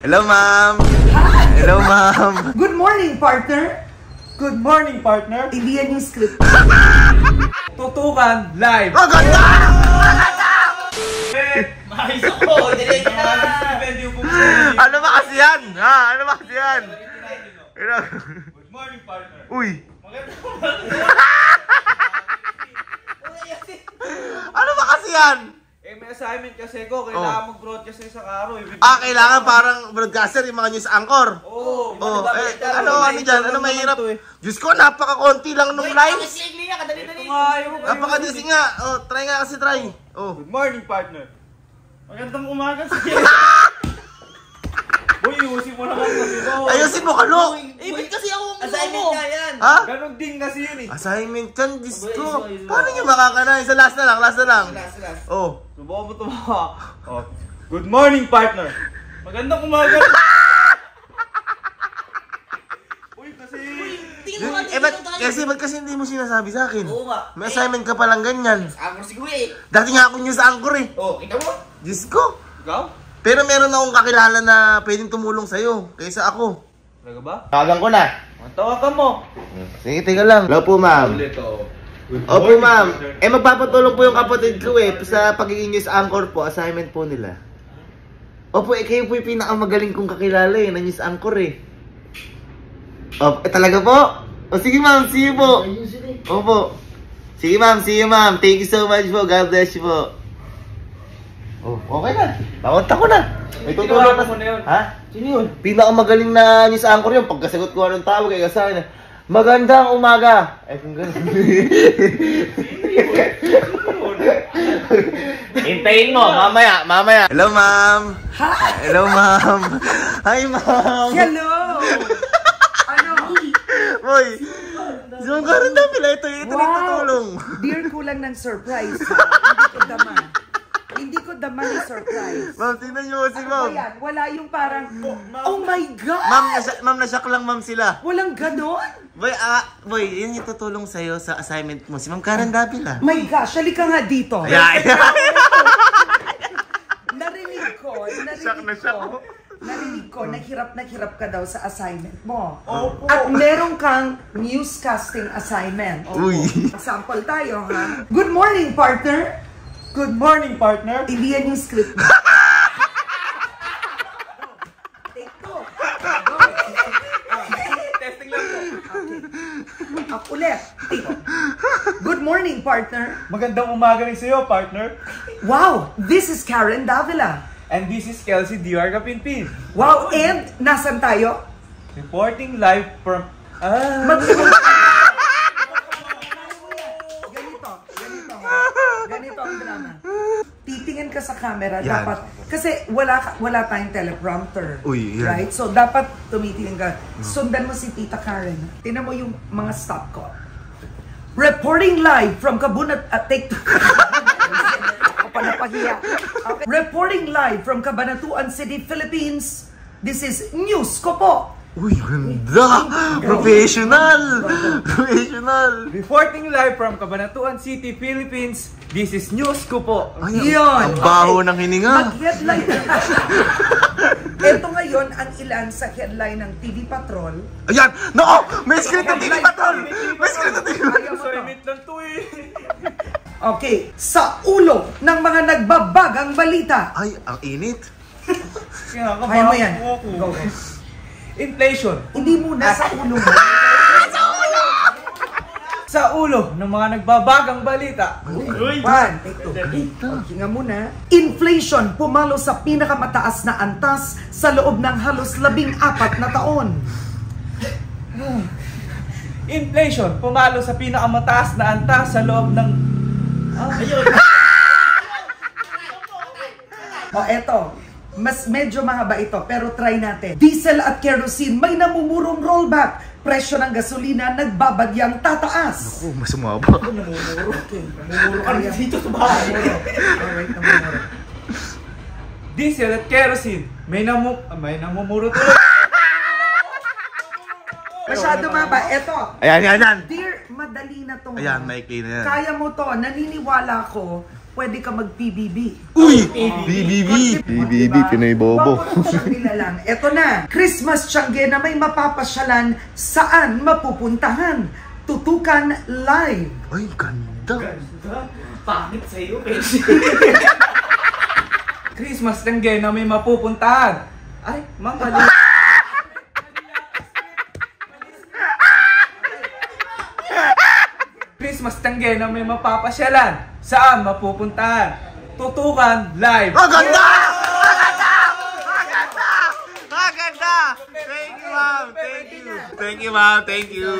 Hello, ma'am. Hello, ma'am. Good morning, partner! Good morning, partner. Hindi yan yung script. Tutukan live. Ang ganda! Ayos ako. Diretso na. Ano ba kasi yan? Ha? Ano ba kasi yan? Good morning, partner. Uy! Maganda Ano ba kasi yan? Eh, assignment kasi ko. Kailangan mag-broadcast sa araw. eh. Ah, kailangan parang broadcaster yung mga news anchor. Oo. Oh, Ano eh, ano, may ano dyan? Ano mahirap? eh. Diyos ko, napaka-konti lang nung lines. Ito nga yung... Napaka-disi nga. Oh, try nga kasi try. Oh. Good morning, partner. Magandang umaga sa Boy, iusin mo naman kasi ko. Ayusin mo, kalo! Ba't kasi ako ang Assignment nga yan. Ha? Ganon din kasi yun eh. Assignment yan, Diyos ko. Paano nyo makakanay? Sa last na lang, last na lang. Last, last. Oh. Subukan mo tumawa. Oh. Good morning, partner. Magandang umaga. Uy, kasi... Tingin mo Eh, ba't, kasi, ba't kasi hindi mo sinasabi sa akin? Oo nga. May assignment ka palang ganyan. Ako siguro eh. Dati nga ako news anchor eh. Oh, kita mo? Diyos ko. Ikaw? Pero meron akong kakilala na pwedeng tumulong sa'yo kaysa ako. Talaga ba? Tawagan ko na. Tawagan mo. Sige, teka lang. Hello po, ma'am. Oh. Good Opo, morning, ma'am. Eh, magpapatulong po yung kapatid ko eh sa pagiging news anchor po. Assignment po nila. Opo, eh, kayo po yung pinakamagaling kong kakilala eh, na news anchor eh. Opo, eh, talaga po? O, sige ma'am, see you po. Opo. Sige ma'am, see you ma'am. Thank you so much po. God bless you po. Oh, okay na. Pakunta ko na. May tutulong na. mo na yun. Ha? Sino yun? Pinakamagaling na news anchor yun. Pagkasagot ko anong tawag kaya sa akin. Magandang umaga. Ay, kung gano'n. Hintayin mo, mamaya, mamaya. Hello, ma'am. Hi! Hello, ma'am. Hi, ma'am. Hello! ano? Boy, Zoom ka rin daw pala. Ito, ito wow. tutulong. Dear, kulang ng surprise. ha? Hindi ko dama. Hindi ko dama ng surprise. Ma'am, tingnan niyo si Ano ba ma'am. yan? Wala yung parang, oh my God! Ma'am, nasyak, ma'am, nasyak lang ma'am sila. Walang ganon? Boy, ah, boy, yun yung tutulong sa'yo sa assignment mo. Si Ma'am Karen Davila. My gosh, halika nga dito. Ayan. Narinig ko, Shock narinig na shock ko, narinig ko, naghirap na hirap ka daw sa assignment mo. At meron kang newscasting assignment. Uy. Example tayo, ha? Good morning, partner! Good morning, partner. Hindi yan yung script mo. Take two. Testing lang po. Up ulit. Take. Good morning, partner. Magandang umaga rin sa'yo, partner. Wow, this is Karen Davila. And this is Kelsey D.R. Kapinpin. Wow, and nasan tayo? Reporting live from... Ah... Mag- Ang drama. Titingin ka sa camera, Yan. dapat, kasi wala ka, wala tayong teleprompter. Uy. Right? So, dapat tumitingin ka. Sundan mo si Tita Karen. Tinan mo yung mga stop ko. Reporting live from Kabunat at pa napahiya. Okay. Reporting live from Cabanatuan City, Philippines. This is News ko po. Uy, ganda! Professional! Professional! Reporting live from Cabanatuan City, Philippines. This is news ko po. Ay, Yun. Ang baho ng hininga. Mag-headline. Ito ngayon ang ilan sa headline ng TV Patrol. Ayan! Nako! May script na TV Patrol! May script na TV mo to. Assignment lang to eh. Okay, sa ulo ng mga nagbabagang balita. Ay, ang init. Kaya mo yan. Go, go. Inflation. Hindi muna sa ulo mo. Sa ulo ng mga nagbabagang balita. One, take two. Hinga muna. Inflation pumalo sa pinakamataas na antas sa loob ng halos labing apat na taon. Inflation, pumalo sa pinakamataas na antas sa loob ng... O eto, mas medyo mahaba ito, pero try natin. Diesel at kerosene may namumurong rollback. Presyo ng gasolina nagbabagyang tataas. Oh, mas umaba. Namumuro ka rin dito sa bahay. Alright, namumuro. Diesel at kerosene. May namu... ah, May namumuro tuloy. Masyado mahaba. Eto, Ayan, ayan, ayan. Madali na to. Ayan, maikli na yan. Kaya mo to, naniniwala ko, pwede ka mag-PBB. Uy! BBB! BBB, Pinoy Bobo. nila lang. Eto na, Christmas tiyangge na may mapapasyalan, saan mapupuntahan? Tutukan live. Ay, ganda. Pangit sa'yo. Christmas tangge na may mapupuntahan. Ay, ma'am, Christmas tangge na may mapapasyalan. Saan mapupuntahan? Tutukan live. Ang ganda! Ang ganda! Ang ganda! Ang ganda! Thank you, ma'am. Thank you. Thank you, ma'am. Thank you.